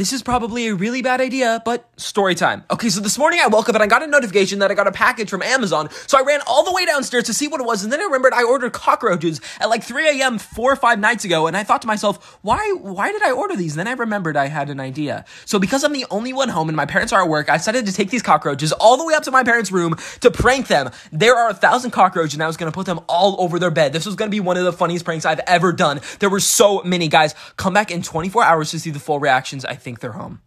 This is probably a really bad idea, but story time. Okay, so this morning I woke up and I got a notification that I got a package from Amazon. So I ran all the way downstairs to see what it was, and then I remembered I ordered cockroaches at like 3 a.m. four or five nights ago, and I thought to myself, why why did I order these? And then I remembered I had an idea. So because I'm the only one home and my parents are at work, I decided to take these cockroaches all the way up to my parents' room to prank them. There are a thousand cockroaches, and I was gonna put them all over their bed. This was gonna be one of the funniest pranks I've ever done. There were so many guys. Come back in 24 hours to see the full reactions. I think they're home.